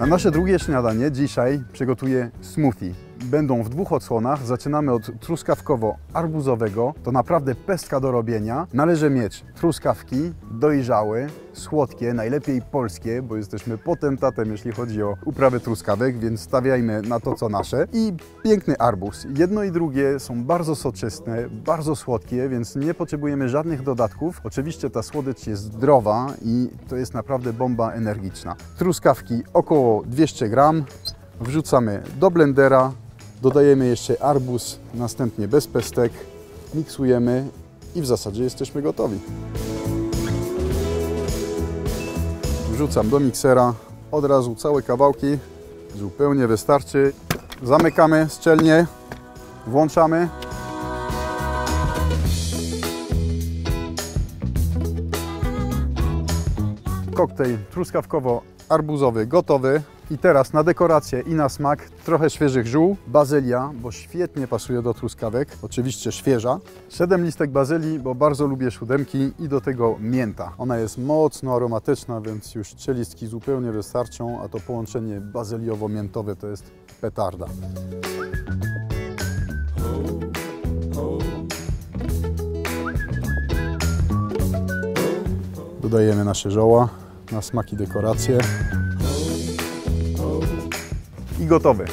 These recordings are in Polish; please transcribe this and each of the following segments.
Na nasze drugie śniadanie dzisiaj przygotuję smoothie. Będą w dwóch odsłonach. Zaczynamy od truskawkowo-arbuzowego. To naprawdę pestka do robienia. Należy mieć truskawki dojrzałe, słodkie, najlepiej polskie, bo jesteśmy potentatem, jeśli chodzi o uprawę truskawek, więc stawiajmy na to, co nasze. I piękny arbuz. Jedno i drugie są bardzo soczyste, bardzo słodkie, więc nie potrzebujemy żadnych dodatków. Oczywiście ta słodycz jest zdrowa i to jest naprawdę bomba energiczna. Truskawki około 200 gram. Wrzucamy do blendera, dodajemy jeszcze arbuz, następnie bez pestek, miksujemy i w zasadzie jesteśmy gotowi. Wrzucam do miksera od razu całe kawałki, zupełnie wystarczy. Zamykamy szczelnie, włączamy. Koktajl truskawkowo-arbuzowy gotowy. I teraz na dekorację i na smak trochę świeżych ziół, bazylia, bo świetnie pasuje do truskawek, oczywiście świeża. 7 listek bazylii, bo bardzo lubię siódemki i do tego mięta. Ona jest mocno aromatyczna, więc już trzy listki zupełnie wystarczą, a to połączenie bazyliowo-miętowe to jest petarda. Dodajemy nasze zioła na smak i dekoracje i gotowy.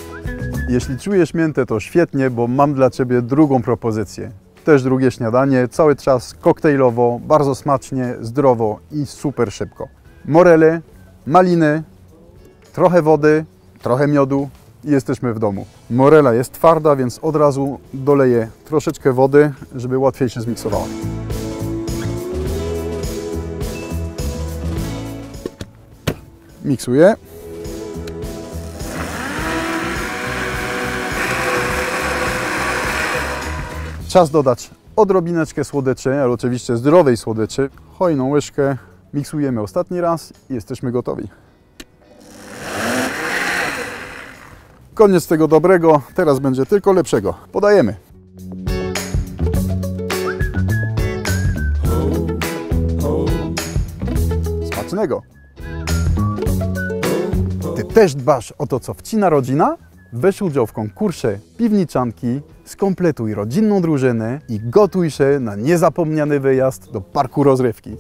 Jeśli czujesz miętę, to świetnie, bo mam dla Ciebie drugą propozycję. Też drugie śniadanie, cały czas koktajlowo, bardzo smacznie, zdrowo i super szybko. Morele, maliny, trochę wody, trochę miodu i jesteśmy w domu. Morela jest twarda, więc od razu doleję troszeczkę wody, żeby łatwiej się zmiksowała. Miksuję. Czas dodać odrobineczkę słodyczy, ale oczywiście zdrowej słodyczy. Hojną łyżkę miksujemy ostatni raz i jesteśmy gotowi. Koniec tego dobrego, teraz będzie tylko lepszego. Podajemy. Smacznego. Ty też dbasz o to, co wcina rodzina? Weź udział w konkursie Piwniczanki, skompletuj rodzinną drużynę i gotuj się na niezapomniany wyjazd do parku rozrywki.